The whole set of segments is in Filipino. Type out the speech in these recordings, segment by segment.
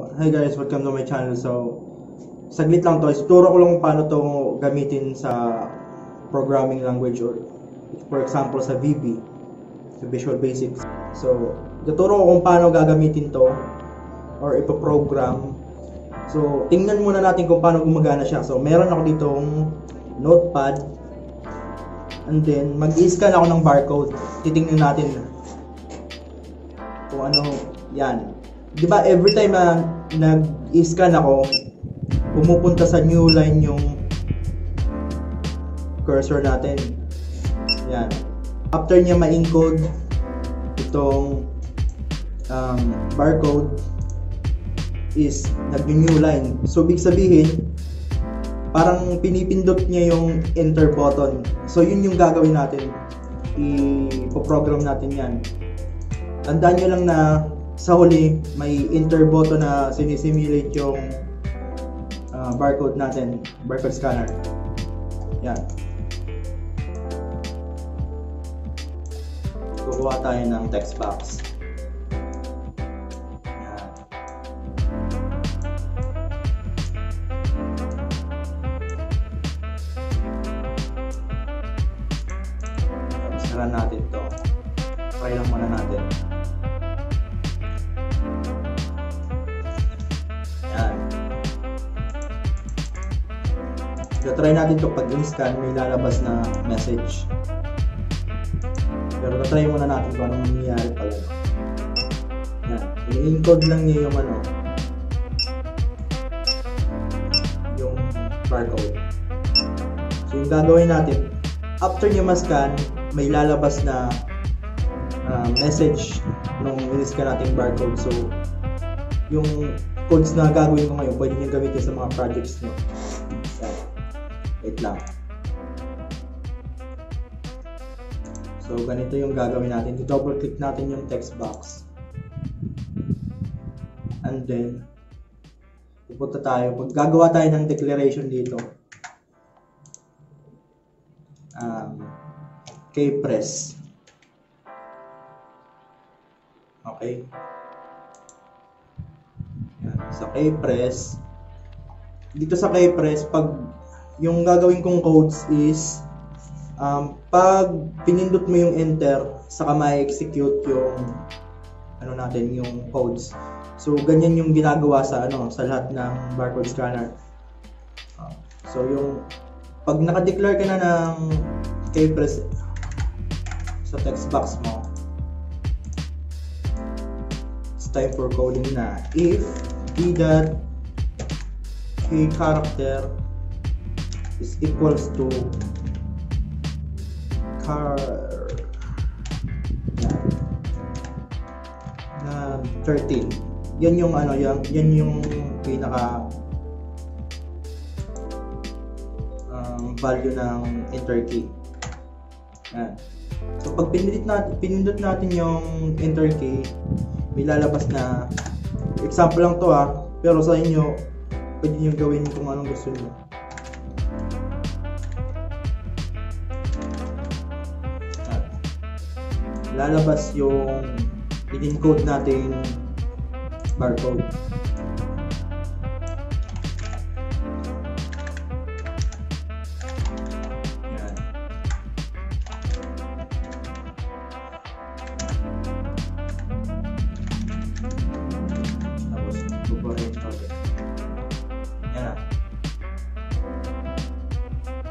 Hi guys, welcome to my channel. So, saglit lang to. Ituro ko lang paano to gamitin sa programming language or for example sa VB, sa Visual Basics. So, ituro ko kung paano gagamitin to or ipoprogram. So, tingnan muna natin kung paano gumagana siya. So, meron ako ditong notepad and then mag-scan ako ng barcode. Titingnan natin kung ano yan. 'Di ba every time na nag-scan ako, pumupunta sa new line yung cursor natin. Yan. After niya ma-encode itong um, barcode is nag-new line. So, big sabihin, parang pinipindot niya yung enter button. So, yun yung gagawin natin. I-program natin yan. Tandaan nyo lang na sa huli, may enter button na sinisimulate yung uh, barcode natin, barcode scanner. Yan. Kukuha tayo ng text box. Yan. Sara natin to. Try lang muna natin. So, try natin to pag in-scan, may lalabas na message. Pero try muna natin kung anong nangyayari pala. Yan. I-encode lang niya yung ano, yung barcode. So, yung gagawin natin, after niya ma-scan, may lalabas na uh, message nung in-scan natin barcode. So, yung codes na gagawin ko ngayon, pwede nyo gamitin sa mga projects nyo. Yan. Wait lang. So, ganito yung gagawin natin. I-double click natin yung text box. And then, pupunta tayo. Pag gagawa tayo ng declaration dito, um, K-press. Okay. Yan. Sa K-press, dito sa K-press, pag yung gagawin kong codes is um, pag pinindot mo yung enter, saka ma-execute yung ano natin, yung codes. So, ganyan yung ginagawa sa ano sa lahat ng barcode scanner. Uh, so, yung pag naka-declare ka na ng K-press sa text box mo, it's time for coding na. If d dot k character is equals to car na 13 yan yung ano yan, yan yung pinaka um, value ng enter key yan. So pag pinindot natin, pinindot natin yung enter key may lalabas na example lang to ah. Pero sa inyo pwede nyo gawin kung anong gusto nyo lalabas yung in-encode natin barcode. Yan. Tapos, buburin ito. Yan.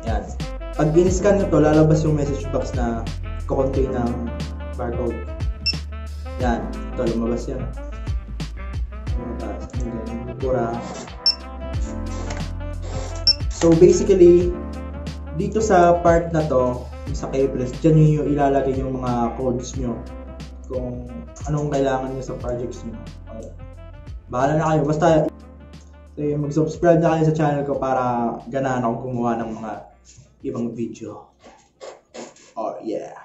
Yan. Pag in-scan nyo to, lalabas yung message box na kukontain ng barcode. Yan. Ito, lumabas yan. Lumabas. And then, pura. So, basically, dito sa part na to, sa Keypress, dyan nyo yung ilalagay yung mga codes nyo. Kung anong kailangan nyo sa projects nyo. Bahala na kayo. Basta, so, mag-subscribe na kayo sa channel ko para ganahan ako gumawa ng mga ibang video. Oh, yeah.